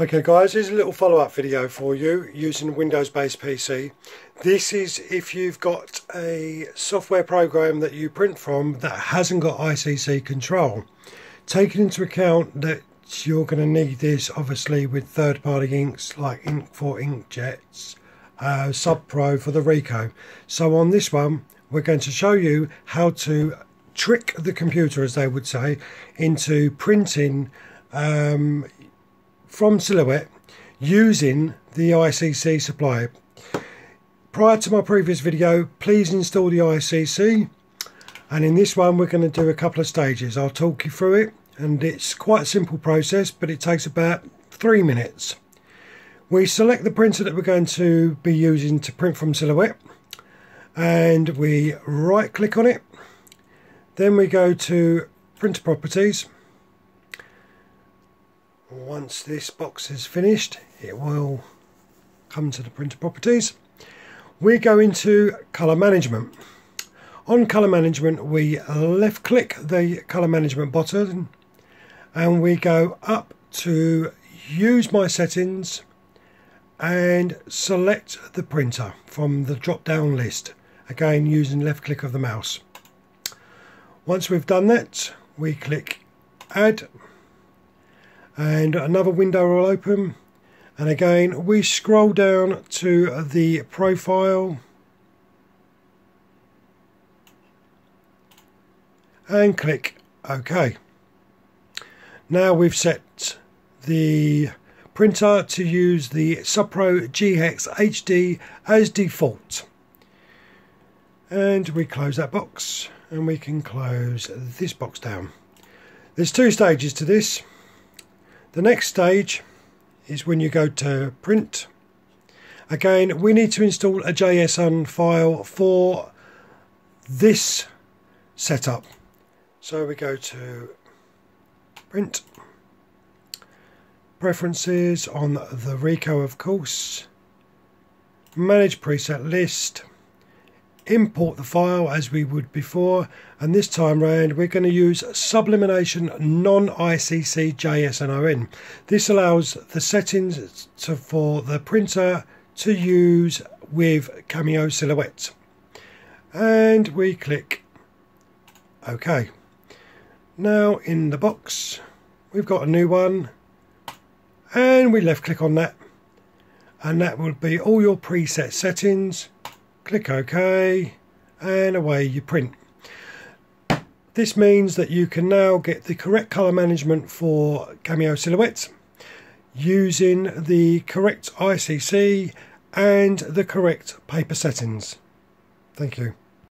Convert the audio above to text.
Okay guys, here's a little follow-up video for you using Windows-based PC. This is if you've got a software program that you print from that hasn't got ICC control. Taking into account that you're going to need this obviously with third-party inks like Ink for Inkjets, uh, SubPro for the Ricoh. So on this one, we're going to show you how to trick the computer, as they would say, into printing um, from Silhouette using the ICC supply. Prior to my previous video, please install the ICC. And in this one, we're going to do a couple of stages. I'll talk you through it. And it's quite a simple process, but it takes about three minutes. We select the printer that we're going to be using to print from Silhouette. And we right click on it. Then we go to printer properties once this box is finished it will come to the printer properties. We go into color management. On color management we left click the color management button and we go up to use my settings and select the printer from the drop down list. Again using left click of the mouse. Once we've done that we click add and another window will open and again we scroll down to the profile and click OK. Now we've set the printer to use the Supro GHEX HD as default and we close that box and we can close this box down. There's two stages to this. The next stage is when you go to print. Again, we need to install a JSON file for this setup. So we go to print, preferences on the Ricoh of course, manage preset list, import the file as we would before and this time round we're going to use Sublimination non-ICC JSON. This allows the settings to, for the printer to use with Cameo Silhouette and we click OK. Now in the box we've got a new one and we left click on that and that will be all your preset settings click OK and away you print. This means that you can now get the correct colour management for Cameo Silhouette using the correct ICC and the correct paper settings. Thank you.